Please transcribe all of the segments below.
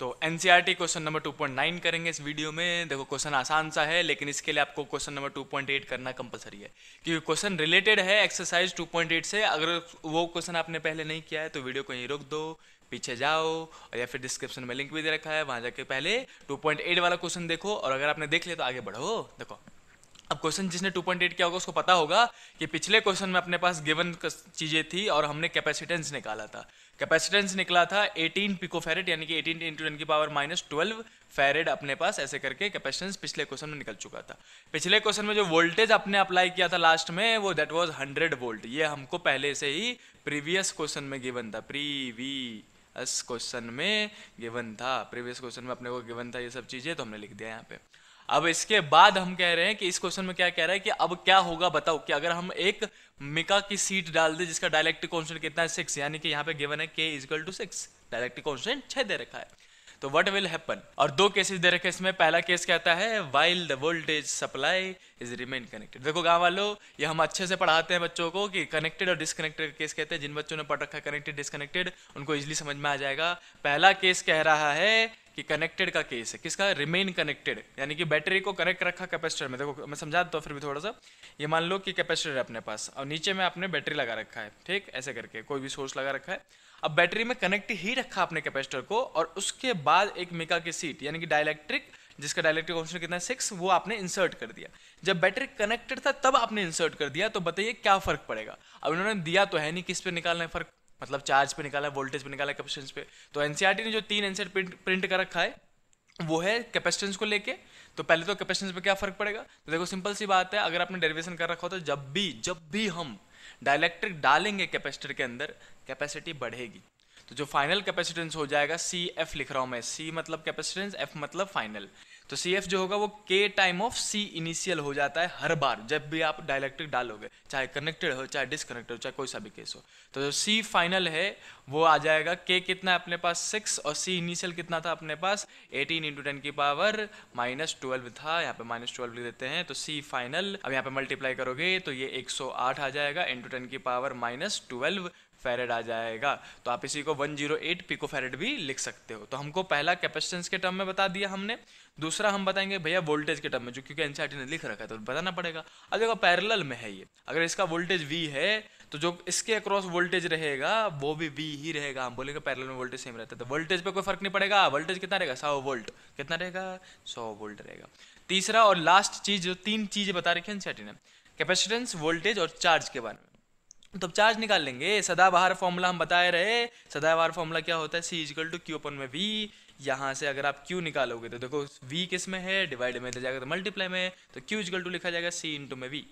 तो NCR question number 2.9 करेंगे इस वीडियो में। देखो क्वेश्चन आसान सा है, लेकिन इसके लिए आपको क्वेश्चन नंबर 2.8 करना कंपलसरी है। क्योंकि क्वेश्चन रिलेटेड है एक्सरसाइज 2.8 से। अगर वो क्वेश्चन आपने पहले नहीं किया है तो वीडियो को यहीं रोक दो, पीछे जाओ, और या फिर डिस्क्रिप्शन में लिंक भी दे रखा है, वहाँ जाके पहले 2.8 वाला क्वेश्चन देखो, और अगर आपने देख लिया तो आगे बढ़ो। देखो। अब क्वेश्चन जिसने 2.8 किया होगा, उसको पता होगा कि पिछले क्वेश्चन में अपने पास गिवन चीज़ें थी और हमने कैपेसिटेंस निकाला था। कैपेसिटेंस निकला था 18 पिकोफेरेड यानी कि 18 इंटू टेन की पावर माइनस ट्वेल्व फेरेड अपने पास, ऐसे करके कैपेसिटेंस पिछले क्वेश्चन में निकल चुका था। पिछले क्वेश्चन में जो वोल्टेज आपने अप्लाई किया था लास्ट में, वो दैट वाज 100 वोल्ट ये हमको पहले से ही प्रीवियस क्वेश्चन में गिवन था। प्रीवियस क्वेश्चन में गिवन था। प्रीवियस क्वेश्चन में अपने को गिवन था ये सब चीज़ें तो हमने लिख दिया यहाँ पे। अब इसके बाद हम कह रहे हैं कि इस क्वेश्चन में क्या कह रहा है कि अब क्या होगा बताओ कि अगर हम एक मिका की सीट डाल दे, जिसका डायलेक्ट्रिक कांस्टेंट कितना है सिक्स यानी कि यहाँ पे गिवन है के equal to six dielectric constant छह दे रखा है। तो व्हाट विल हैपन और दो केसेस दे रखे इसमें। पहला केस कहता है while the voltage supply is remain connected देखो गाँव वालों, ये हम अच्छे से पढ़ाते हैं बच्चों को कि कनेक्टेड और डिसकनेक्टेड केस कहते हैं। जिन बच्चों ने पढ़ रखा है कनेक्टेड डिसकनेक्टेड उनको इजिली समझ में आ जाएगा। पहला केस कह रहा है कि कनेक्टेड का केस है। किसका? रिमेन कनेक्टेड यानी कि बैटरी को कनेक्ट रखा कैपेसिटर में। देखो, मैं समझा दो फिर भी थोड़ा सा ये मान लो कि कैपेसिटर है अपने पास। और नीचे में आपने बैटरी लगा रखा है। ठीक? ऐसे करके, कोई भी सोर्स लगा रखा है। अब बैटरी में कनेक्ट ही रखा अपने कैपेसिटर को और उसके बाद एक मिका की सीट यानी कि डायलैक्ट्रिक जिसका डायलैक्ट्रिक कांस्टेंट कितना है? सिक्स वो आपने इंसर्ट कर दिया। जब बैटरी कनेक्टेड था, तब आपने इंसर्ट कर दिया। तो बताइए, क्या फ़र्क पड़ेगा? अब इन्होंने दिया तो है नहीं, किस पे निकालना है फ़र्क? मतलब चार्ज पे निकाला है वोल्टेज पे निकाला है कैपेसिटेंस पे। तो एनसीईआरटी ने जो तीन आंसर प्रिंट प्रिंट कर रखा है, वो है कैपेसिटेंस को लेके। तो पहले तो कैपेसिटेंस पे क्या फ़र्क पड़ेगा? तो देखो सिंपल सी बात है, अगर आपने डेरिवेशन कर रखा हो तो जब भी जब भी हम डायलैक्ट्रिक डालेंगे कैपेसिटर के अंदर कैपेसिटी बढ़ेगी। तो जो फाइनल कैपेसिटेंस हो जाएगा सी एफ़ लिख रहा हूँ मैं। सी मतलब कैपेसिटेंस एफ़ मतलब फाइनल तो सी एफ़ जो होगा, वो के टाइम ऑफ़ सी इनिशियल हो जाता है हर बार, जब भी आप डायलैक्ट्रिक डालोगे, चाहे कनेक्टेड हो, चाहे डिसकनेक्टेड हो, चाहे कोई सा भी केस हो। तो जो सी फाइनल है, वो आ जाएगा के कितना है अपने पास? सिक्स और सी इनिशियल कितना था अपने पास? एटीन इंटू टेन की पावर माइनस ट्वेल्व था। यहाँ पे माइनस ट्वेल्व लिख देते हैं तो सी फाइनल अब यहाँ पे मल्टीप्लाई करोगे तो ये एक सौ आठ आ जाएगा। इंटू टेन की पावर माइनस ट्वेल्व फेरेड आ जाएगा तो आप इसी को 108 पिको फेरेड भी लिख सकते हो। तो हमको पहला कैपेसिटेंस के टर्म में बता दिया हमने। दूसरा हम बताएँगे भैया वोल्टेज के टर्म में, जो क्योंकि एनसीआरटी ने लिख रखा है तो बताना पड़ेगा। अब देखो पैरेलल में है ये। अगर इसका वोल्टेज वी है तो जो इसके अक्रॉस वोल्टेज रहेगा, वो भी वी ही रहेगा। हम बोलेंगे पैरेलल में वोल्टेज सेम रहता है। तो वोल्टेज पे कोई फ़र्क नहीं पड़ेगा। वोल्टेज कितना रहेगा? सौ वोल्ट कितना रहेगा? सौ वोल्ट रहेगा। तीसरा और लास्ट चीज़, जो तीन चीज़ें बता रखी है एनसीआरटी ने कैपेसिटेंस वोल्टेज और चार्ज के बारे में। तो चार्ज निकाल लेंगे। सदाबहार फॉर्मूला हम बताए रहे। सदाबहार फॉर्मूला क्या होता है? सी इजिकल टू क्यू अपन में वी यहाँ से अगर आप क्यू निकालोगे तो देखो वी किसमें है? डिवाइड में जाएगा तो मल्टीप्लाई में। तो क्यू इजिकल टू लिखा जाएगा सी इंटू में वी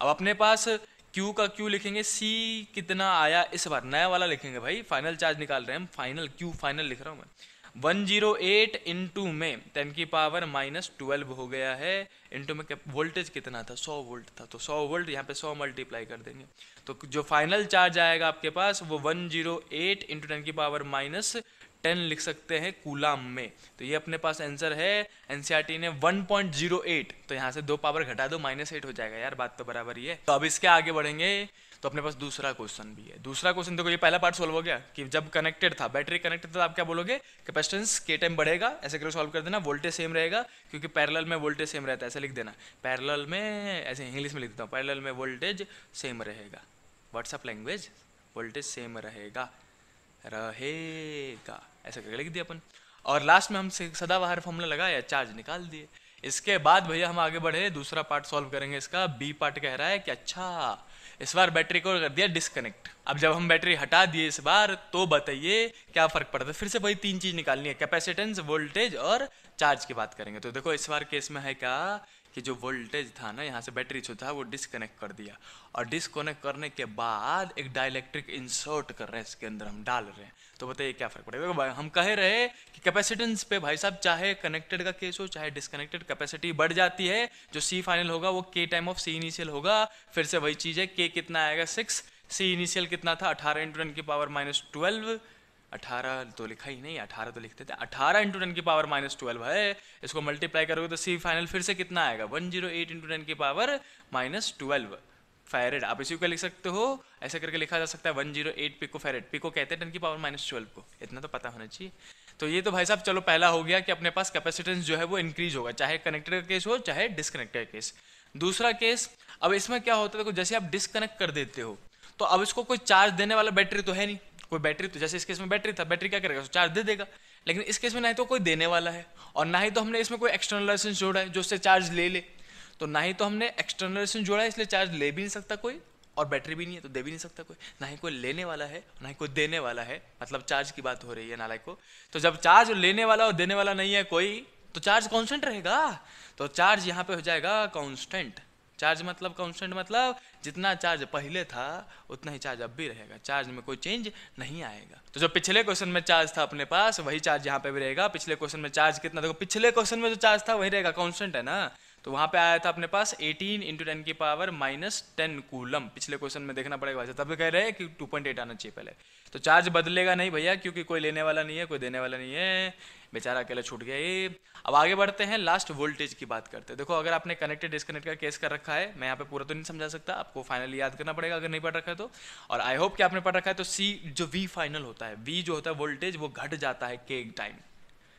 अब अपने पास क्यू का क्यू लिखेंगे। सी कितना आया? इस बार नया वाला लिखेंगे भाई। फाइनल चार्ज निकाल रहे हैं हम। फाइनल क्यू फाइनल लिख रहा हूँ मैं। 108 इंटू में टेन की पावर माइनस ट्वेल्व हो गया है। इंटू में वोल्टेज कितना था? 100 वोल्ट था। तो 100 वोल्ट यहाँ पे 100 मल्टीप्लाई कर देंगे। तो जो फाइनल चार्ज आएगा आपके पास, वो 108 ज़ीरो एट इंटू टेन की पावर माइनस टेन लिख सकते हैं कूलाम में। तो ये अपने पास आंसर है एनसीईआरटी ने 1.08 तो यहाँ से दो पावर घटा दो माइनस एट हो जाएगा यार, बात तो बराबर ही है। तो अब इसके आगे बढ़ेंगे तो अपने पास दूसरा क्वेश्चन भी है। दूसरा क्वेश्चन देखो, ये पहला पार्ट सोल्व हो गया कि जब कनेक्टेड था बैटरी कनेक्टेड था आप क्या बोलोगे? कैपेसिटेंस के टाइम बढ़ेगा, ऐसे करके सॉल्व कर देना वोल्टेज सेम रहेगा, क्योंकि पैरेलल में वोल्टेज सेम रहता है, ऐसे लिख देना। पैरेलल में, ऐसे इंग्लिश में लिख देता हूँ पैरेलल में वोल्टेज सेम रहेगा। व्हाट्सअप लैंग्वेज वोल्टेज सेम रहेगा रहेगा। ऐसा करके लिख दिया अपन। और लास्ट में हम सदाबहार फॉर्मूला लगाया चार्ज निकाल दिए। इसके बाद भैया हम आगे बढ़े, दूसरा पार्ट सॉल्व करेंगे इसका। बी पार्ट कह रहा है कि अच्छा इस बार बैटरी को कर दिया डिस्कनेक्ट अब जब हम बैटरी हटा दिए इस बार तो बताइए क्या फ़र्क पड़ता है? फिर से वही तीन चीज़ निकालनी है कैपेसिटेंस वोल्टेज और चार्ज की बात करेंगे। तो देखो इस बार केस में है क्या? कि जो वोल्टेज था ना, यहाँ से बैटरी जो था, वो डिसकनेक्ट कर दिया। और डिस्कनेक्ट करने के बाद एक डायलैक्ट्रिक इंसर्ट कर रहे हैं इसके अंदर, हम डाल रहे हैं। तो बताइए क्या फ़र्क पड़ेगा? हम कह रहे कि कैपेसिटेंस पे भाई साहब, चाहे कनेक्टेड का केस हो, चाहे डिसकनेक्टेड कैपेसिटी बढ़ जाती है। जो सी फाइनल होगा, वो के टाइम ऑफ़ सी इनिशियल होगा। फिर से वही चीज़ है के कितना आएगा? सिक्स सी इनिशियल कितना था? अठारह इंटू की पावर माइनस ट्वेल्व अठारह तो लिखा ही नहीं, अठारह तो लिखते थे। अठारह इंटू टेन की पावर माइनस ट्वेल्व है। इसको मल्टीप्लाई करोगे तो सी फाइनल फिर से कितना आएगा? One zero eight into ten की पावर माइनस ट्वेल्व फेरेड आप इसी को लिख सकते हो। ऐसे करके लिखा जा सकता है one zero eight pico farad pico कहते हैं टेन की पावर माइनस ट्वेल्व को। इतना तो पता होना चाहिए। तो ये तो भाई साहब, चलो पहला हो गया कि अपने पास कैपेसिटेंस जो है वो इंक्रीज होगा, चाहे कनेक्टेड का केस हो, चाहे डिसकनेक्टेड केस दूसरा केस अब इसमें क्या होता है? देखो, जैसे आप डिसकनेक्ट कर देते हो तो अब इसको कोई चार्ज देने वाला बैटरी तो है नहीं। कोई बैटरी तो जैसे इस केस में बैटरी था, बैटरी क्या करेगा? चार्ज दे देगा। लेकिन इस केस में ना ही तो कोई देने वाला है, और ना ही तो हमने इसमें कोई एक्सटर्नल रेजिस्टेंस जोड़ा है, जो उससे चार्ज ले ले। तो ना ही तो हमने एक्सटर्नल रेजिस्टेंस जोड़ा है, इसलिए चार्ज ले भी नहीं सकता कोई, और बैटरी भी नहीं है तो दे भी नहीं सकता कोई। ना ही कोई लेने वाला है, ना ही कोई देने वाला है मतलब चार्ज की बात हो रही है नालायक को। तो जब चार्ज लेने वाला और देने वाला नहीं है कोई तो चार्ज कॉन्स्टेंट रहेगा। तो चार्ज यहाँ पे हो जाएगा कांस्टेंट चार्ज मतलब कॉन्स्टेंट मतलब जितना चार्ज पहले था, उतना ही चार्ज अब भी रहेगा। चार्ज में कोई चेंज नहीं आएगा। तो जो पिछले क्वेश्चन में चार्ज था अपने पास, वही चार्ज यहाँ पे भी रहेगा। पिछले क्वेश्चन में चार्ज कितना, देखो, पिछले क्वेश्चन में जो चार्ज था, वही रहेगा कॉन्स्टेंट है ना? तो वहाँ पे आया था अपने पास 18 इंटू टेन की पावर माइनस टेन कूलम पिछले क्वेश्चन में देखना पड़ेगा वैसे, तब कह रहे हैं कि 2.8 आना चाहिए पहले। तो चार्ज बदलेगा नहीं भैया, क्योंकि कोई लेने वाला नहीं है, कोई देने वाला नहीं है। बेचारा अकेले छूट गया ये। अब आगे बढ़ते हैं लास्ट वोल्टेज की बात करते हैं। देखो, अगर आपने कनेक्टेड डिस्कनेक्ट का केस कर रखा है, मैं यहाँ पे पूरा तो नहीं समझा सकता, आपको फाइनली याद करना पड़ेगा अगर नहीं पढ़ रखा है तो। और आई होप कि आपने पढ़ रखा है तो सी जो वी फाइनल होता है वी जो होता है वोल्टेज वो घट जाता है के टाइम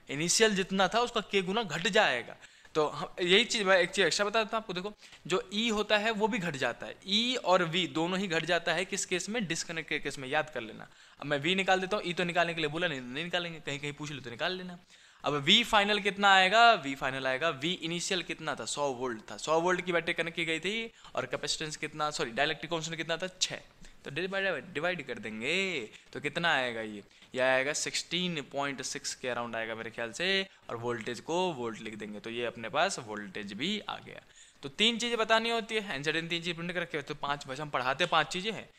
इनिशियल जितना था, उसका के गुना घट जाएगा। तो यही चीज़ मैं एक चीज़ एक्स्ट्रा बता देता हूँ आपको। देखो, जो ई e होता है, वो भी घट जाता है। ई e और वी दोनों ही घट जाता है किस केस में? डिस्कनेक्ट के केस में। याद कर लेना। अब मैं वी निकाल देता हूँ ई e तो निकालने के लिए बोला, नहीं नहीं निकालेंगे। कहीं कहीं पूछ लो तो निकाल लेना। अब वी फाइनल कितना आएगा? वी फाइनल आएगा। वी इनिशियल कितना था? 100 वोल्ट था। 100 वोल्ट की बैटरी कनेक्ट की गई थी और कैपेसिटेंस कितना? सॉरी डायलेक्ट्रिक कॉन्स्टेंट कितना था? छः तो डिवाइड कर देंगे। तो कितना आएगा ये? ये आएगा 16.6 के अराउंड आएगा मेरे ख्याल से, और वोल्टेज को वोल्ट लिख देंगे। तो ये अपने पास वोल्टेज भी आ गया। तो तीन चीज़ें बतानी होती है। एंसर तीन चीज़ प्रिंट करके तो पाँच बस हम पढ़ाते पाँच चीज़ें हैं।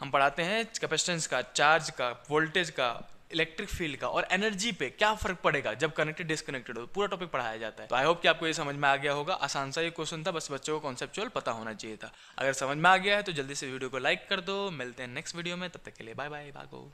हम पढ़ाते हैं कैपेसिटेंस का चार्ज का वोल्टेज का इलेक्ट्रिक फ़ील्ड का और एनर्जी पे क्या फ़र्क पड़ेगा जब कनेक्टेड डिसकनेक्टेड हो? पूरा टॉपिक पढ़ाया जाता है। तो आई होप कि आपको ये समझ में आ गया होगा। आसान सा ये क्वेश्चन था, बस बच्चों को कॉन्सेप्चुअल पता होना चाहिए था। अगर समझ में आ गया है तो जल्दी से वीडियो को लाइक कर दो। मिलते हैं नेक्स्ट वीडियो में, तब तक के लिए बाय बाय भागो।